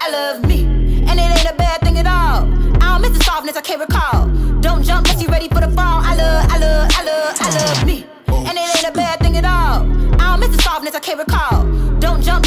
I love me. And it ain't a bad thing at all. I don't miss the softness, I can't recall. Don't jump unless you ready for the fall. I love, I love, I love, I love me. And it ain't a bad thing at all. I don't miss the softness, I can't recall. Don't jump.